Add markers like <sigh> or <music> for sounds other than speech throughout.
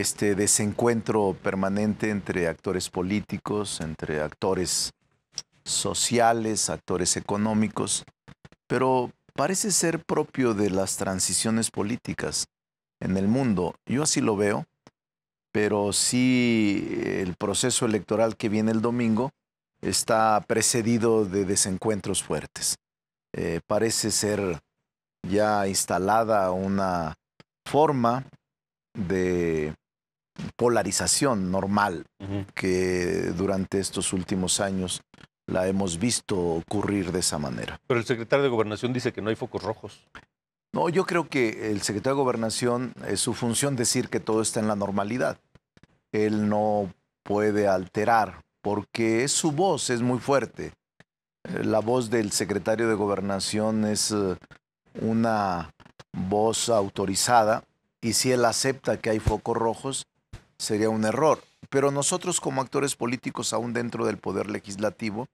este desencuentro permanente entre actores políticos, entre actores sociales, actores económicos, pero parece ser propio de las transiciones políticas en el mundo. Yo así lo veo, pero sí el proceso electoral que viene el domingo está precedido de desencuentros fuertes. Eh, parece ser ya instalada una forma de polarización normal que durante estos últimos años la hemos visto ocurrir de esa manera. Pero el secretario de Gobernación dice que no hay focos rojos. No, yo creo que el secretario de Gobernación es su función decir que todo está en la normalidad. Él no puede alterar porque es su voz, es muy fuerte. La voz del secretario de Gobernación es eh, una voz autorizada y si él acepta que hay focos rojos, sería un error. Pero nosotros como actores políticos, aún dentro del poder legislativo,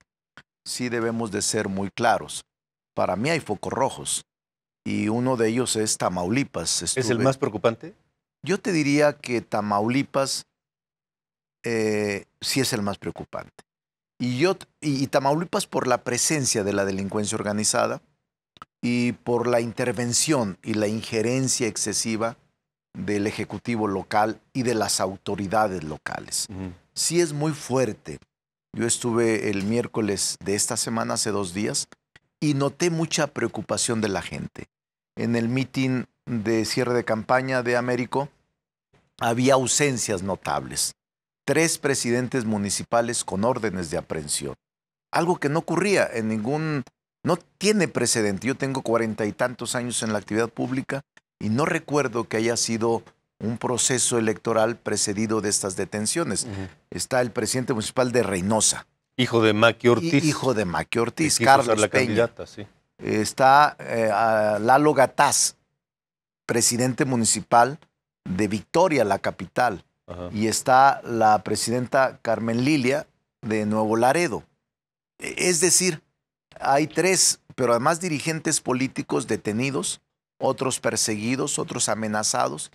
sí debemos de ser muy claros. Para mí hay focos rojos y uno de ellos es Tamaulipas. ¿Es el más preocupante? Yo te diría que Tamaulipas eh, sí es el más preocupante. Y, yo, y Tamaulipas por la presencia de la delincuencia organizada y por la intervención y la injerencia excesiva del Ejecutivo local y de las autoridades locales. Sí es muy fuerte. Yo estuve el miércoles de esta semana, hace dos días, y noté mucha preocupación de la gente. En el mitin de cierre de campaña de Américo había ausencias notables. Tres presidentes municipales con órdenes de aprehensión. Algo que no ocurría en ningún, no tiene precedente. Yo tengo cuarenta y tantos años en la actividad pública y no recuerdo que haya sido un proceso electoral precedido de estas detenciones. Está el presidente municipal de Reynosa. Hijo de Maqui Ortiz. hijo de Maqui Ortiz, Carlos la sí. Está eh, Lalo Gataz, presidente municipal de Victoria, la capital. Y está la presidenta Carmen Lilia de Nuevo Laredo. E, es decir, hay tres, pero además dirigentes políticos detenidos otros perseguidos, otros amenazados.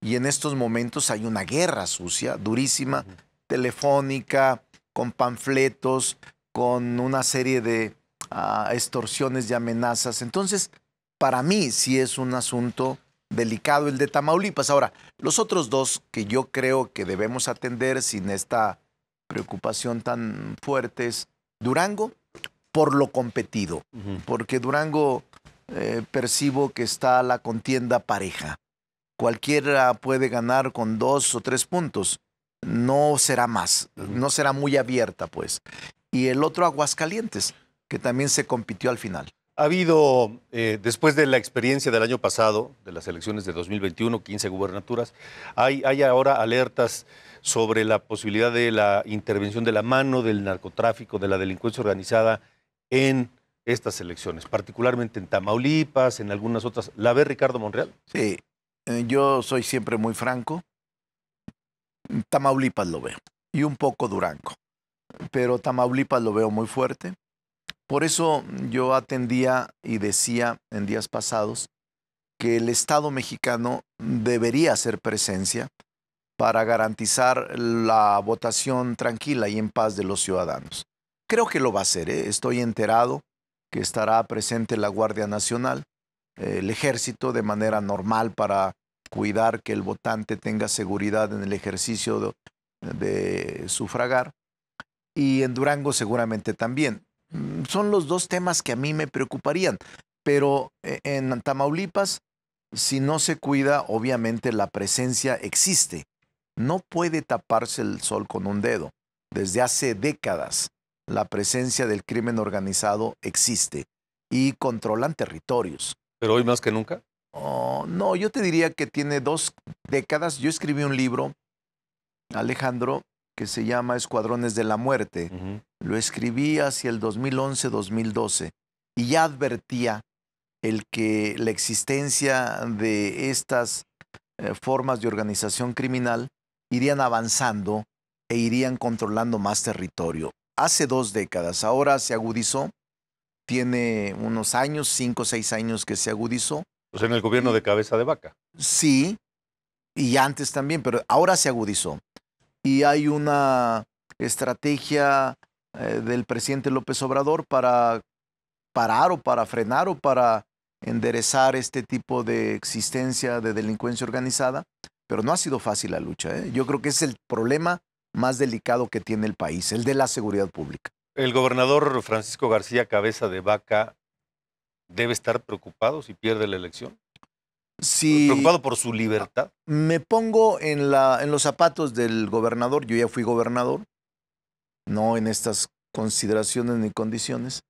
Y en estos momentos hay una guerra sucia, durísima, telefónica, con panfletos, con una serie de ah, extorsiones y amenazas. Entonces, para mí sí es un asunto delicado el de Tamaulipas. Ahora, los otros dos que yo creo que debemos atender sin esta preocupación tan fuerte es Durango por lo competido, porque Durango eh, percibo que está la contienda pareja. Cualquiera puede ganar con dos o tres puntos. No será más, no será muy abierta, pues. Y el otro Aguascalientes, que también se compitió al final. Ha habido, eh, después de la experiencia del año pasado, de las elecciones de 2021, 15 gubernaturas, hay, hay ahora alertas sobre la posibilidad de la intervención de la mano del narcotráfico, de la delincuencia organizada en estas elecciones, particularmente en Tamaulipas, en algunas otras. ¿La ve Ricardo Monreal? Sí, eh, yo soy siempre muy franco. Tamaulipas lo veo y un poco Durango, pero Tamaulipas lo veo muy fuerte. Por eso yo atendía y decía en días pasados que el Estado mexicano debería hacer presencia para garantizar la votación tranquila y en paz de los ciudadanos. Creo que lo va a hacer, ¿eh? estoy enterado que estará presente la Guardia Nacional, el ejército de manera normal para cuidar que el votante tenga seguridad en el ejercicio de, sufragar. Y en Durango seguramente también. Mm, son los dos temas que a mí me preocuparían. Pero eh, en Tamaulipas, si no se cuida, obviamente la presencia existe. No puede taparse el sol con un dedo. Desde hace décadas la presencia del crimen organizado existe y controlan territorios. ¿Pero hoy más que nunca? Oh, no, yo te diría que tiene dos décadas. Yo escribí un libro, Alejandro, que se llama Escuadrones de la Muerte. Lo escribí hacia el 2011-2012 y ya advertía el que la existencia de estas eh, formas de organización criminal irían avanzando e irían controlando más territorio hace dos décadas. Ahora se agudizó. Tiene unos años, cinco o seis años que se agudizó. Pues en el gobierno de cabeza de vaca. Sí, y antes también, pero ahora se agudizó. Y hay una estrategia eh, del presidente López Obrador para parar o para frenar o para enderezar este tipo de existencia de delincuencia organizada, pero no ha sido fácil la lucha. ¿eh? Yo creo que es el problema más delicado que tiene el país, el de la seguridad pública. El gobernador Francisco García Cabeza de Vaca debe estar preocupado si pierde la elección. Si preocupado por su libertad. Me pongo en, la, en los zapatos del gobernador, yo ya fui gobernador, no en estas consideraciones ni condiciones,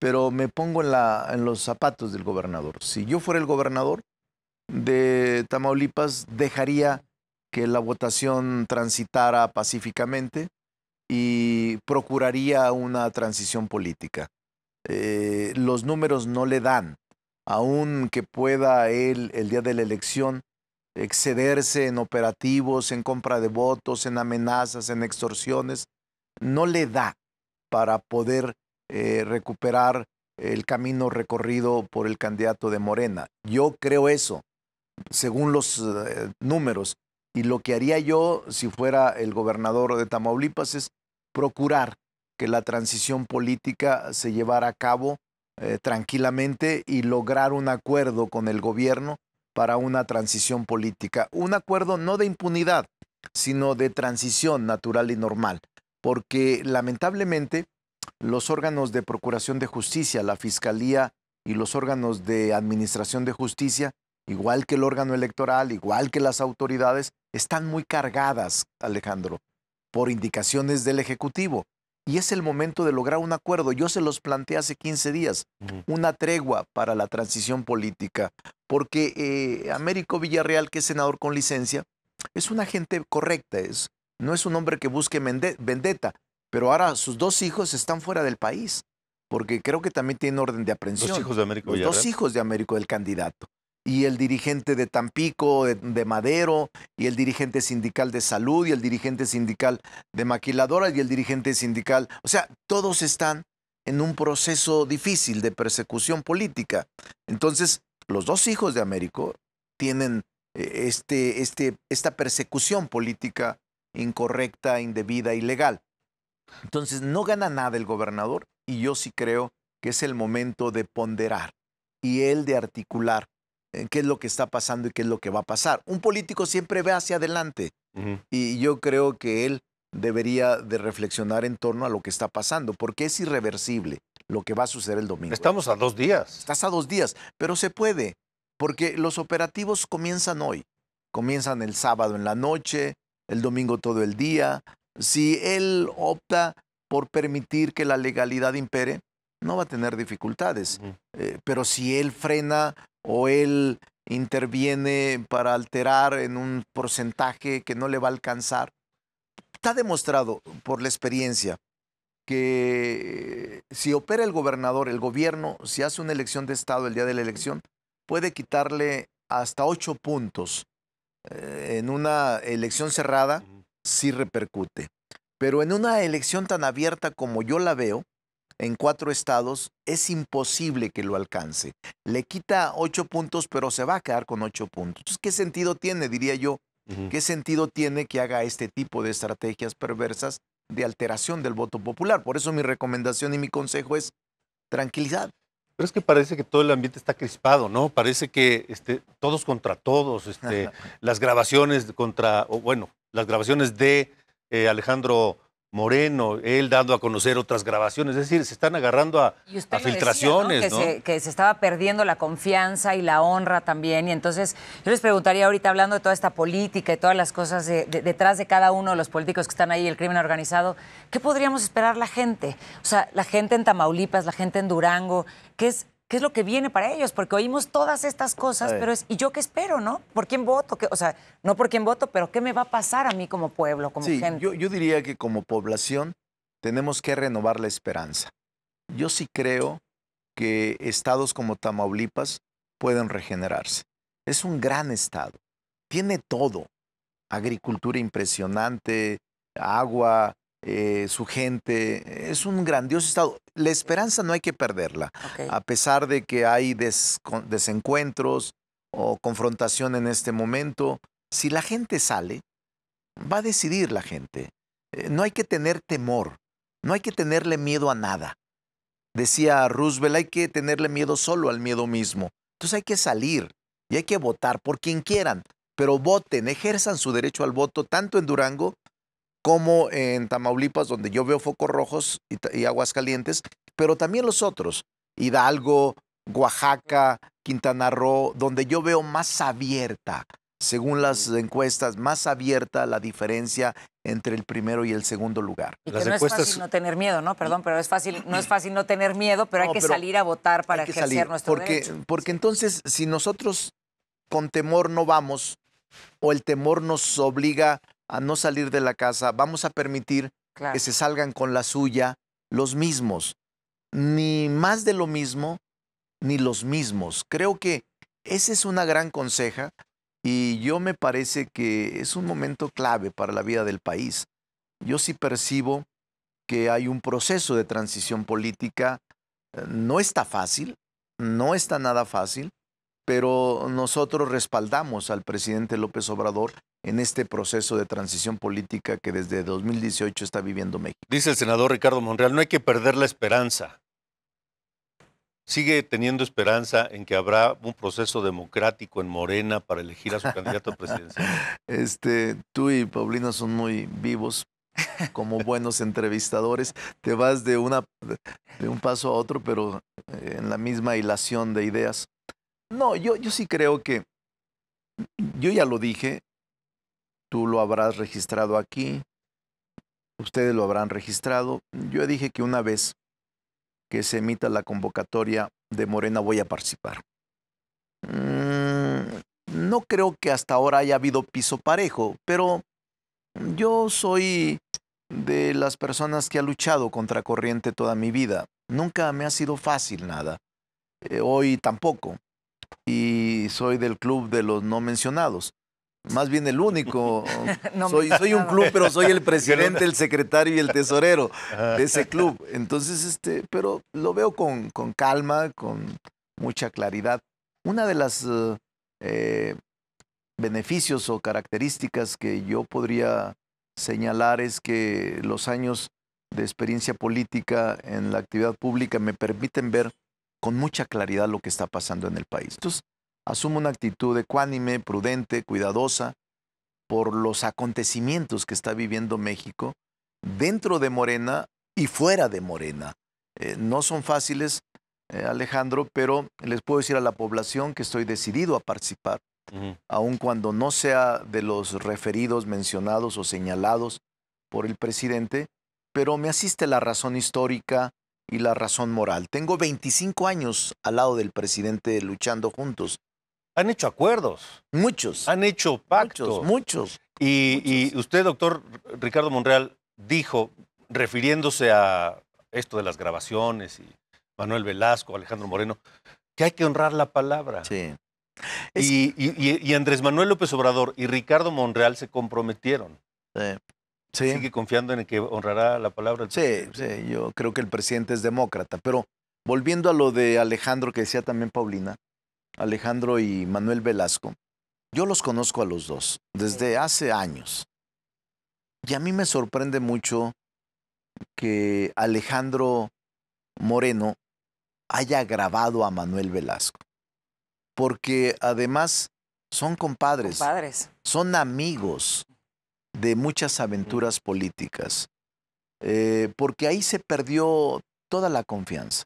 pero me pongo en, la, en los zapatos del gobernador. Si yo fuera el gobernador de Tamaulipas, dejaría que la votación transitara pacíficamente y procuraría una transición política. Eh, los números no le dan, aun que pueda él el día de la elección excederse en operativos, en compra de votos, en amenazas, en extorsiones, no le da para poder eh, recuperar el camino recorrido por el candidato de Morena. Yo creo eso, según los eh, números. Y lo que haría yo si fuera el gobernador de Tamaulipas es procurar que la transición política se llevara a cabo eh, tranquilamente y lograr un acuerdo con el gobierno para una transición política. Un acuerdo no de impunidad, sino de transición natural y normal, porque lamentablemente los órganos de procuración de justicia, la fiscalía y los órganos de administración de justicia, igual que el órgano electoral, igual que las autoridades, están muy cargadas, Alejandro, por indicaciones del Ejecutivo. Y es el momento de lograr un acuerdo. Yo se los planteé hace 15 días, una tregua para la transición política, porque eh, Américo Villarreal, que es senador con licencia, es una gente correcta, es, no es un hombre que busque vendetta, pero ahora sus dos hijos están fuera del país, porque creo que también tienen orden de aprehensión. Dos hijos de Américo Villarreal. Dos hijos de Américo, del candidato y el dirigente de Tampico, de, Madero, y el dirigente sindical de salud, y el dirigente sindical de maquiladoras, y el dirigente sindical. O sea, todos están en un proceso difícil de persecución política. Entonces, los dos hijos de Américo tienen eh, este, este, esta persecución política incorrecta, indebida, ilegal. Entonces, no gana nada el gobernador y yo sí creo que es el momento de ponderar y él de articular qué es lo que está pasando y qué es lo que va a pasar. Un político siempre ve hacia adelante y yo creo que él debería de reflexionar en torno a lo que está pasando, porque es irreversible lo que va a suceder el domingo. Estamos a dos días. Estás a dos días, pero se puede, porque los operativos comienzan hoy. Comienzan el sábado en la noche, el domingo todo el día. Si él opta por permitir que la legalidad impere, no va a tener dificultades. Eh, pero si él frena o él interviene para alterar en un porcentaje que no le va a alcanzar. Está demostrado por la experiencia que si opera el gobernador, el gobierno, si hace una elección de Estado el día de la elección, puede quitarle hasta ocho puntos. Eh, en una elección cerrada, sí repercute. Pero en una elección tan abierta como yo la veo, en cuatro estados, es imposible que lo alcance. Le quita ocho puntos, pero se va a quedar con ocho puntos. ¿Qué sentido tiene, diría yo? ¿Qué sentido tiene que haga este tipo de estrategias perversas de alteración del voto popular? Por eso mi recomendación y mi consejo es tranquilidad. Pero es que parece que todo el ambiente está crispado, ¿no? Parece que este, todos contra todos, este, <laughs> las grabaciones contra, o bueno, las grabaciones de eh, Alejandro Moreno, él dando a conocer otras grabaciones, es decir, se están agarrando a, filtraciones. que, Se, que, se, estaba perdiendo la confianza y la honra también. Y entonces yo les preguntaría ahorita, hablando de toda esta política y todas las cosas detrás de cada uno de los políticos que están ahí, el crimen organizado, ¿qué podríamos esperar la gente? O sea, la gente en Tamaulipas, la gente en Durango, ¿qué es, qué es lo que viene para ellos, porque oímos todas estas cosas, pero es, ¿y yo qué espero, no? ¿Por quién voto? o sea, no por quién voto, pero ¿qué me va a pasar a mí como pueblo, como sí, gente? Yo, yo diría que como población tenemos que renovar la esperanza. Yo sí creo que estados como Tamaulipas pueden regenerarse. Es un gran estado, tiene todo, agricultura impresionante, agua, eh, su gente. Es un grandioso estado. La esperanza no hay que perderla, a pesar de que hay desencuentros o confrontación en este momento. Si la gente sale, va a decidir la gente. Eh, no hay que tener temor, no hay que tenerle miedo a nada. Decía Roosevelt, hay que tenerle miedo solo al miedo mismo. Entonces hay que salir y hay que votar por quien quieran, pero voten, ejerzan su derecho al voto tanto en Durango como en Tamaulipas, donde yo veo focos rojos y, aguas calientes, pero también los otros, Hidalgo, Oaxaca, Quintana Roo, donde yo veo más abierta, según las encuestas, más abierta la diferencia entre el primero y el segundo lugar. Y que no es fácil no tener miedo, ¿no? Perdón, pero es fácil, no es fácil no tener miedo, pero hay que salir a votar para ejercer nuestro porque, derecho. Porque entonces, si nosotros con temor no vamos, o el temor nos obliga a no salir de la casa, vamos a permitir que se salgan con la suya los mismos. Ni más de lo mismo, ni los mismos. Creo que esa es una gran conseja y yo me parece que es un momento clave para la vida del país. Yo sí percibo que hay un proceso de transición política. Eh, no está fácil, no está nada fácil, pero nosotros respaldamos al presidente López Obrador en este proceso de transición política que desde 2018 está viviendo México. Dice el senador Ricardo Monreal, no hay que perder la esperanza. ¿Sigue teniendo esperanza en que habrá un proceso democrático en Morena para elegir a su candidato presidencial? <laughs> Este, tú y Paulina son muy vivos como buenos entrevistadores. Te vas de, una, de un paso a otro, pero eh, en la misma hilación de ideas. No, yo, yo sí creo que, yo ya lo dije, tú lo habrás registrado aquí, ustedes lo habrán registrado. Yo dije que una vez que se emita la convocatoria de Morena voy a participar. Mm, no creo que hasta ahora haya habido piso parejo, pero yo soy de las personas que ha luchado contra corriente toda mi vida. Nunca me ha sido fácil nada. Eh, hoy tampoco. Y soy del club de los no mencionados más bien el único. <laughs> soy, soy un club, pero soy el presidente, el <laughs> secretario y el tesorero de ese club. Entonces, este, pero lo veo con, con calma, con mucha claridad. Una de las eh, eh, beneficios o características que yo podría señalar es que los años de experiencia política en la actividad pública me permiten ver con mucha claridad lo que está pasando en el país. Entonces, asumo una actitud ecuánime, prudente, cuidadosa por los acontecimientos que está viviendo México dentro de Morena y fuera de Morena. Eh, no son fáciles, eh, Alejandro, pero les puedo decir a la población que estoy decidido a participar, aun cuando no sea de los referidos, mencionados o señalados por el presidente, pero me asiste la razón histórica y la razón moral. Tengo 25 años al lado del presidente luchando juntos han hecho acuerdos. Muchos. Han hecho pactos. Muchos. Y, usted, doctor Ricardo Monreal, dijo, refiriéndose a esto de las grabaciones y Manuel Velasco, Alejandro Moreno, que hay que honrar la palabra. Sí. Y, Andrés Manuel López Obrador y Ricardo Monreal se comprometieron. Sí. Sí. ¿Sigue confiando en que honrará la palabra? Sí, sí, yo creo que el presidente es demócrata. Pero volviendo a lo de Alejandro que decía también Paulina, Alejandro y Manuel Velasco, yo los conozco a los dos desde hace años. Y a mí me sorprende mucho que Alejandro Moreno haya grabado a Manuel Velasco. Porque además son compadres, son amigos de muchas aventuras políticas. Eh, porque ahí se perdió toda la confianza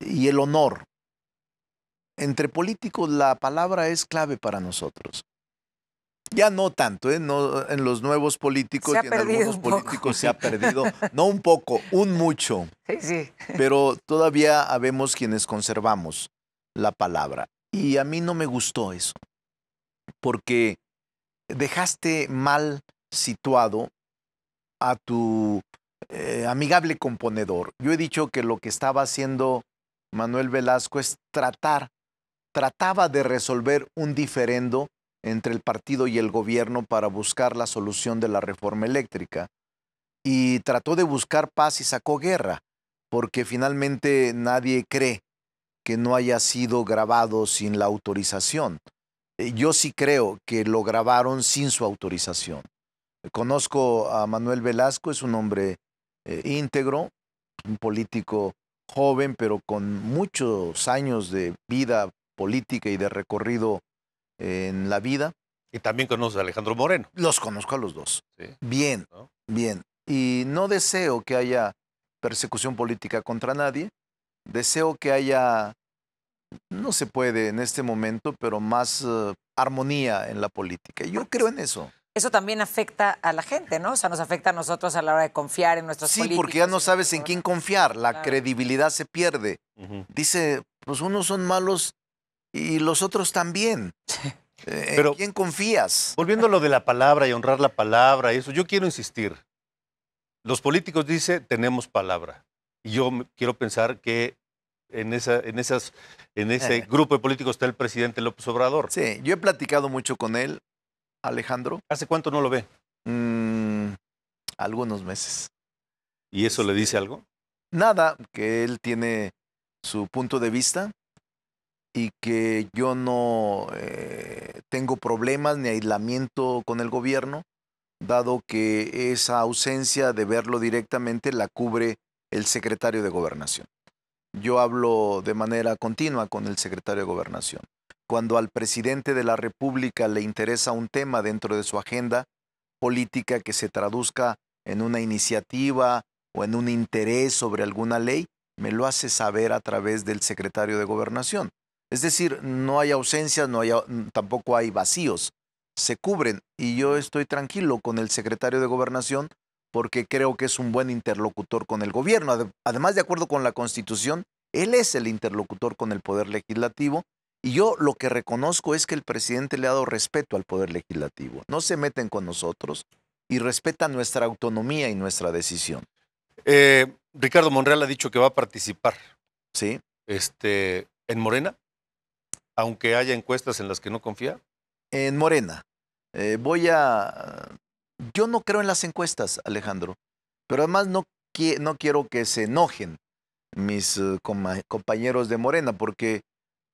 y el honor entre políticos la palabra es clave para nosotros. Ya no tanto, ¿eh? no, en los nuevos políticos y en algunos políticos se ha perdido, no un poco, un mucho. <laughs> Sí, sí. Pero todavía habemos quienes conservamos la palabra. Y a mí no me gustó eso, porque dejaste mal situado a tu eh, amigable componedor. Yo he dicho que lo que estaba haciendo Manuel Velasco es tratar trataba de resolver un diferendo entre el partido y el gobierno para buscar la solución de la reforma eléctrica. Y trató de buscar paz y sacó guerra, porque finalmente nadie cree que no haya sido grabado sin la autorización. Eh, yo sí creo que lo grabaron sin su autorización. Conozco a Manuel Velasco, es un hombre eh, íntegro, un político joven, pero con muchos años de vida política y de recorrido en la vida. Y también conoce a Alejandro Moreno. Los conozco a los dos. Bien, bien. Y no deseo que haya persecución política contra nadie. Deseo que haya, no se puede en este momento, pero más eh, armonía en la política. Yo creo en eso. Eso también afecta a la gente, ¿no? O sea, nos afecta a nosotros a la hora de confiar en nuestros sí, porque ya no sabes en quién confiar, la credibilidad se pierde. Dice, pues unos son malos y los otros también. Eh, Pero, ¿En quién confías? Volviendo a lo de la palabra y honrar la palabra, eso, yo quiero insistir. Los políticos dicen, tenemos palabra. Y yo quiero pensar que en, esa, en, esas, en ese eh. grupo de políticos está el presidente López Obrador. Sí, yo he platicado mucho con él, Alejandro. ¿Hace cuánto no lo ve? Mm, algunos meses. ¿Y eso le dice algo? Nada, que él tiene su punto de vista y que yo no eh, tengo problemas ni aislamiento con el gobierno, dado que esa ausencia de verlo directamente la cubre el secretario de gobernación. Yo hablo de manera continua con el secretario de gobernación. Cuando al presidente de la República le interesa un tema dentro de su agenda política que se traduzca en una iniciativa o en un interés sobre alguna ley, me lo hace saber a través del secretario de gobernación. Es decir, no hay ausencias, no hay, tampoco hay vacíos, se cubren y yo estoy tranquilo con el secretario de gobernación porque creo que es un buen interlocutor con el gobierno. Además, de acuerdo con la constitución, él es el interlocutor con el poder legislativo y yo lo que reconozco es que el presidente le ha dado respeto al poder legislativo. No se meten con nosotros y respetan nuestra autonomía y nuestra decisión. Eh, Ricardo Monreal ha dicho que va a participar. Sí. Este, ¿En Morena? aunque haya encuestas en las que no confía? En Morena. Eh, voy a... Yo no creo en las encuestas, Alejandro, pero además no, no quiero que se enojen mis eh, compañeros de Morena, porque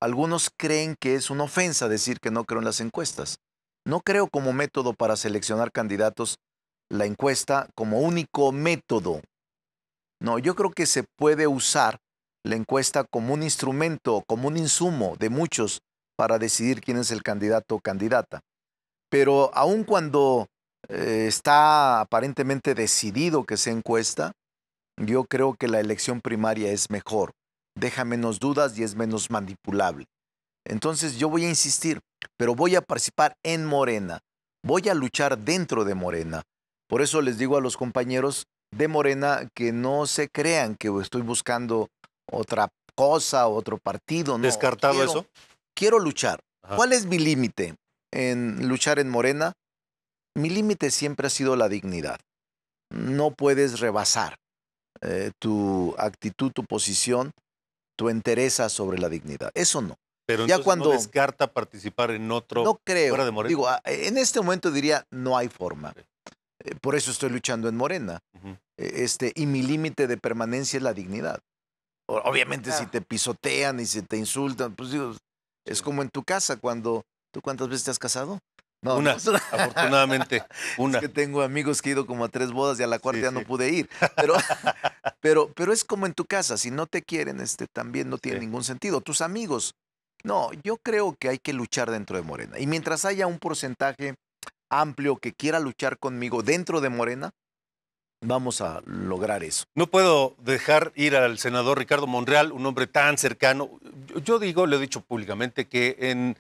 algunos creen que es una ofensa decir que no creo en las encuestas. No creo como método para seleccionar candidatos la encuesta como único método. No, yo creo que se puede usar la encuesta como un instrumento, como un insumo de muchos para decidir quién es el candidato o candidata. Pero aun cuando eh, está aparentemente decidido que se encuesta, yo creo que la elección primaria es mejor, deja menos dudas y es menos manipulable. Entonces yo voy a insistir, pero voy a participar en Morena, voy a luchar dentro de Morena. Por eso les digo a los compañeros de Morena que no se crean que estoy buscando otra cosa, otro partido. No, ¿Descartado eso? Quiero luchar. ¿Cuál es mi límite en luchar en Morena? Mi límite siempre ha sido la dignidad. No puedes rebasar eh, tu actitud, tu posición, tu entereza sobre la dignidad. Eso no. Pero ya cuando no descarta participar en otro no creo. fuera de Morena. Digo, en este momento diría no hay forma. Eh, por eso estoy luchando en Morena. E, este, y mi límite de permanencia es la dignidad. Obviamente si te pisotean y si te insultan, pues digo, es como en tu casa cuando... ¿Tú cuántas veces te has casado? No, una, <laughs> afortunadamente, una. Es que tengo amigos que he ido como a tres bodas y a la cuarta ya no pude ir. Pero, <laughs> pero, pero es como en tu casa, si no te quieren, este, también no tiene ningún sentido. Tus amigos. No, yo creo que hay que luchar dentro de Morena. Y mientras haya un porcentaje amplio que quiera luchar conmigo dentro de Morena, vamos a lograr eso. No puedo dejar ir al senador Ricardo Monreal, un hombre tan cercano. Yo, digo, le he dicho públicamente, que en,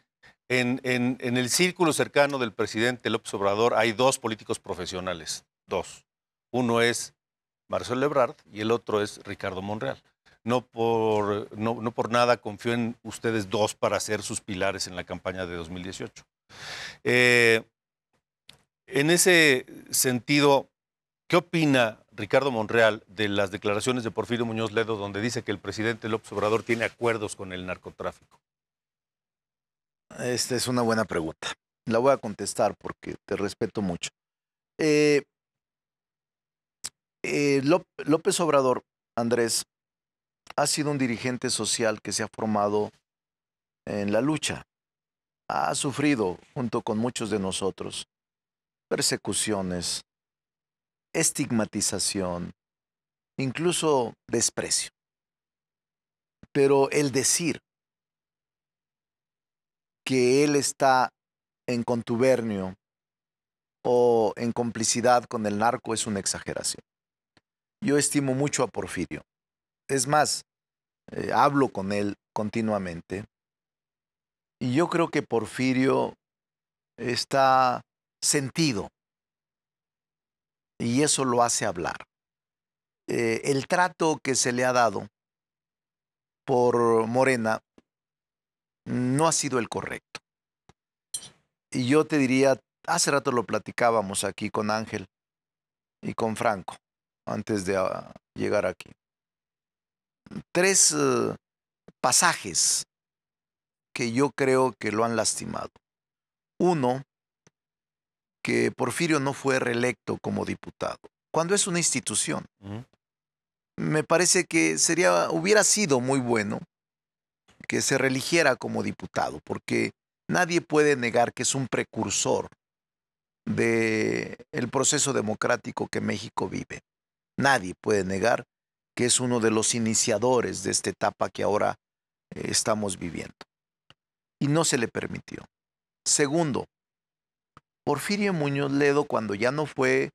en, el círculo cercano del presidente López Obrador hay dos políticos profesionales, dos. Uno es Marcelo Ebrard y el otro es Ricardo Monreal. No por, no por nada confío en ustedes dos para ser sus pilares en la campaña de 2018. Eh, en ese sentido, ¿Qué opina Ricardo Monreal de las declaraciones de Porfirio Muñoz Ledo donde dice que el presidente López Obrador tiene acuerdos con el narcotráfico? Esta es una buena pregunta. La voy a contestar porque te respeto mucho. Eh, eh, López Obrador, Andrés, ha sido un dirigente social que se ha formado en la lucha. ha sufrido, junto con muchos de nosotros, persecuciones, estigmatización, incluso desprecio. Pero el decir que él está en contubernio o en complicidad con el narco es una exageración. Yo estimo mucho a Porfirio. Es más, eh, hablo con él continuamente. Y yo creo que Porfirio está sentido. Y eso lo hace hablar. Eh, el trato que se le ha dado por Morena no ha sido el correcto. Y yo te diría, hace rato lo platicábamos aquí con Ángel y con Franco, antes de ah, llegar aquí. Tres eh, pasajes que yo creo que lo han lastimado. Uno, que Porfirio no fue reelecto como diputado, cuando es una institución. Me parece que sería, hubiera sido muy bueno que se religiera como diputado, porque nadie puede negar que es un precursor del el proceso democrático que México vive. Nadie puede negar que es uno de los iniciadores de esta etapa que ahora eh, estamos viviendo. Y no se le permitió. Segundo, Porfirio Muñoz Ledo, cuando ya no fue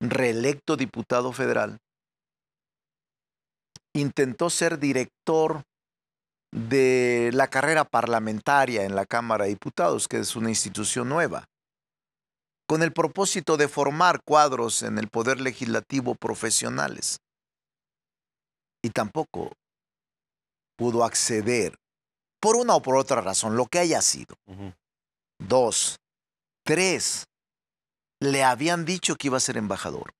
reelecto diputado federal, intentó ser director de la carrera parlamentaria en la Cámara de Diputados, que es una institución nueva, con el propósito de formar cuadros en el Poder Legislativo profesionales. Y tampoco pudo acceder, por una o por otra razón, lo que haya sido. Dos, tres, le habían dicho que iba a ser embajador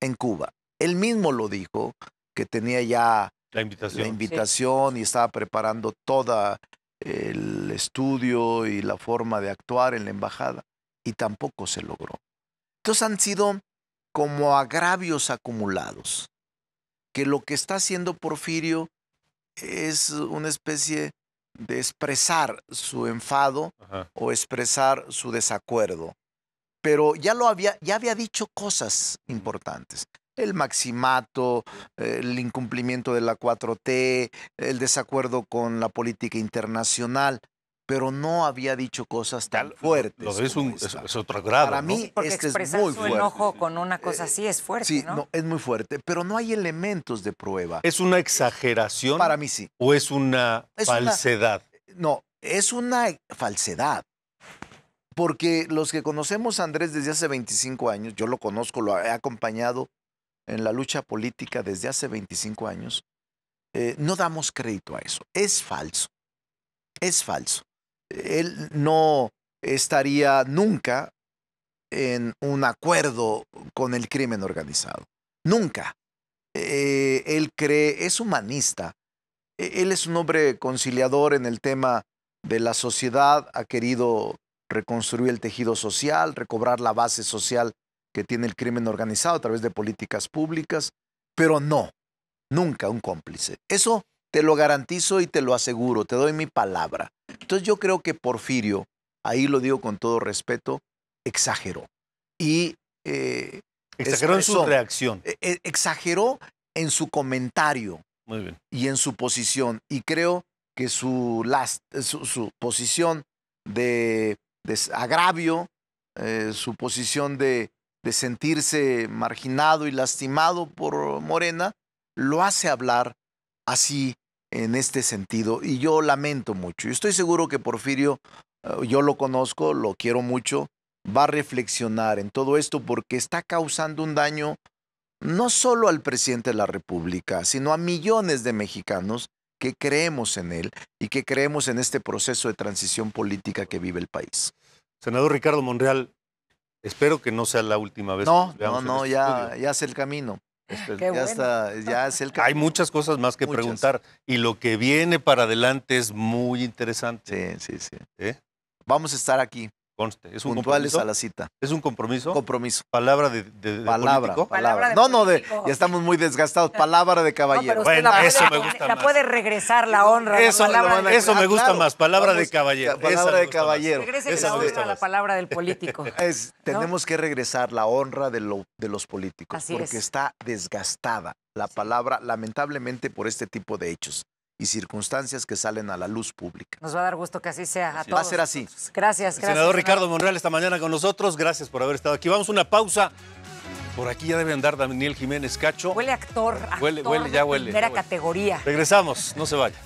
en Cuba. Él mismo lo dijo, que tenía ya la invitación, la invitación y estaba preparando todo el estudio y la forma de actuar en la embajada y tampoco se logró. Entonces han sido como agravios acumulados, que lo que está haciendo Porfirio es una especie de expresar su enfado o expresar su desacuerdo. Pero ya lo había, ya había dicho cosas importantes el maximato, el incumplimiento de la 4T, el desacuerdo con la política internacional, pero no había dicho cosas tan fuertes. Lo es, un, es, otro grado. Para mí, Porque este expresar es muy su fuerte. enojo con una cosa así es fuerte, Sí, ¿no? es muy fuerte, pero no hay elementos de prueba. ¿Es una exageración? Para mí sí. ¿O es una Es una- falsedad? No, es una falsedad. Porque los que conocemos a Andrés desde hace 25 años, yo lo conozco, lo he acompañado en la lucha política desde hace 25 años, eh, no damos crédito a eso. Es falso. Es falso. Él no estaría nunca en un acuerdo con el crimen organizado. Nunca. Eh, él cree, es humanista. E- Él es un hombre conciliador en el tema de la sociedad, ha querido reconstruir el tejido social, recobrar la base social que tiene el crimen organizado a través de políticas públicas, pero no, nunca un cómplice. Eso te lo garantizo y te lo aseguro, te doy mi palabra. Entonces yo creo que Porfirio, ahí lo digo con todo respeto, exageró. Y eh, Exageró en su reacción. eh, eh, exageró en su comentario Muy bien. y en su posición. Y creo que su, last- su, su posición de, de agravio, eh, su posición de, de sentirse marginado y lastimado por Morena, lo hace hablar así en este sentido. Y yo lamento mucho. Y estoy seguro que Porfirio, eh, yo lo conozco, lo quiero mucho, va a reflexionar en todo esto porque está causando un daño no solo al presidente de la República, sino a millones de mexicanos que creemos en él y que creemos en este proceso de transición política que vive el país. Senador Ricardo Monreal, espero que no sea la última vez que No, veamos no, no, este ya, ya es el camino. Este, Qué ya bueno. está, ya es el <laughs> camino. Hay muchas cosas más que Muchas. preguntar y lo que viene para adelante es muy interesante. Sí, sí, sí. ¿eh? Vamos a estar aquí. Conste. ¿Es un Puntuales a la cita. ¿Es un compromiso? Compromiso. ¿Palabra de, palabra, palabra. no, no, de, ya estamos muy desgastados. Palabra de caballero. bueno, eso me gusta la puede regresar la honra. Eso, eso me gusta más. Palabra de caballero. Palabra de caballero. Regrese la honra a la palabra del político. <laughs> Es, tenemos que regresar la honra de, lo, de los políticos. porque está desgastada la palabra, lamentablemente, por este tipo de hechos y circunstancias que salen a la luz pública. Nos va a dar gusto que así sea. A todos. Va a ser así. Gracias, gracias. senador Ricardo Monreal esta mañana con nosotros. Gracias por haber estado aquí. Vamos a una pausa. Por aquí ya debe andar Daniel Jiménez Cacho. Huele actor. huele, huele, ya huele. Primera categoría. Regresamos, no se vaya.